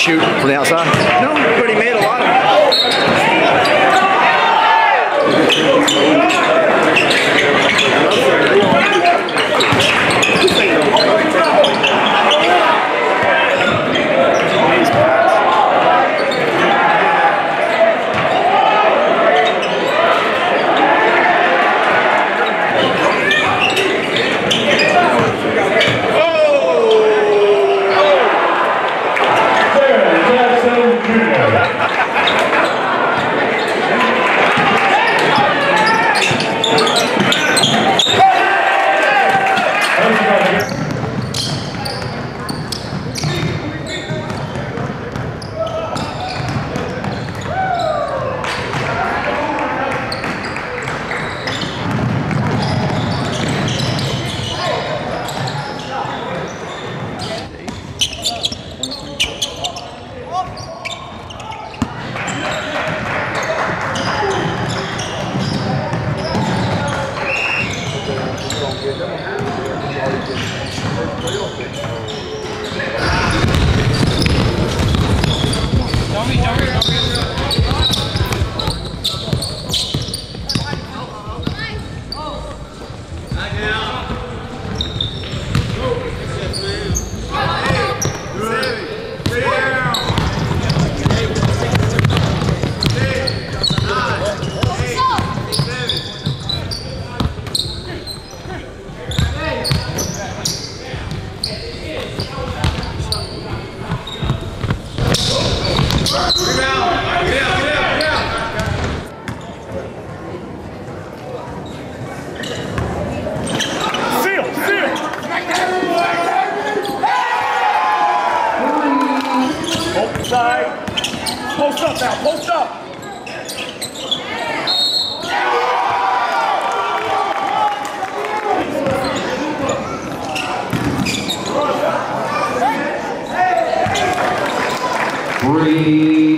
shoot from the outside? post up. Three.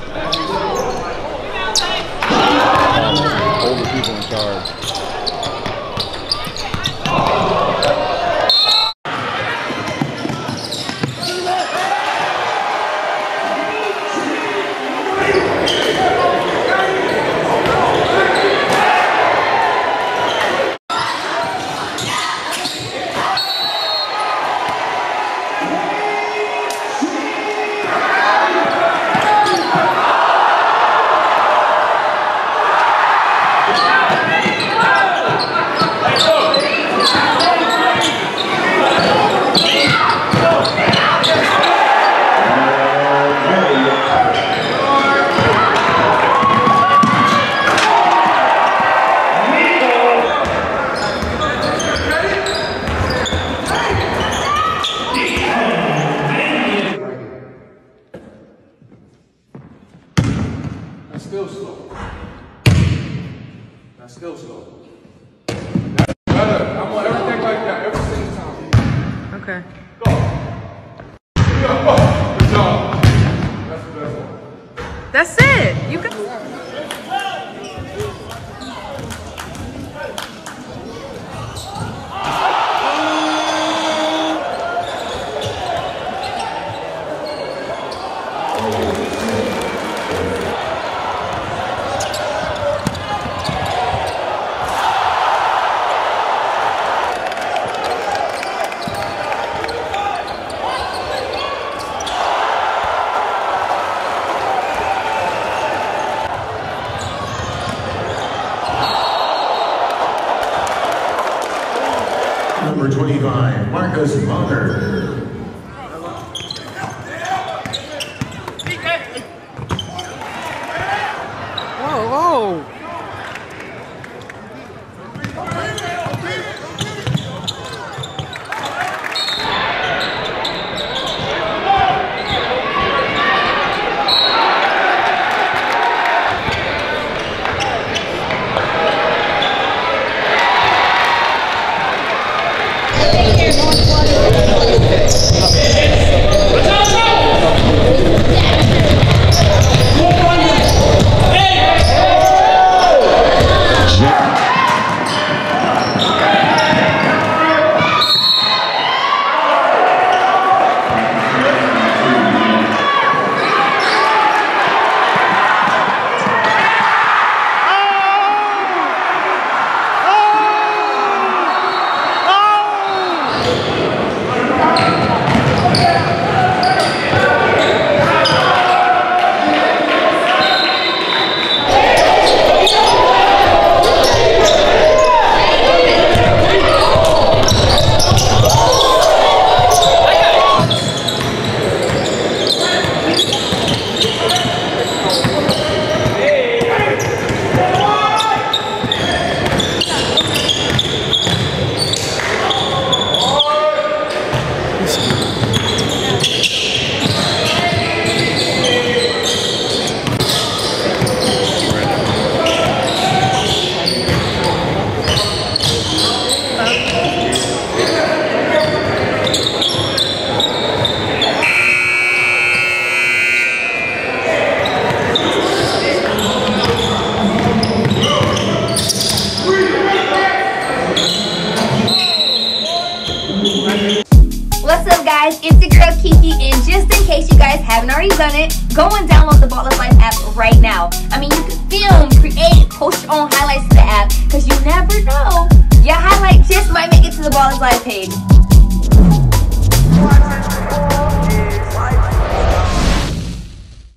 That um, older people in charge. That's still slow. That's still slow. That's better. I want everything like that every single time. Okay. Go. Good job. That's the best one. That's it. You can. 25, Marcus guys? It's your girl Kiki, and just in case you guys haven't already done it, go and download the Ballislife app right now. I mean, you can film, create, post your own highlights to the app, because you never know. Your highlight just might make it to the Ballislife page.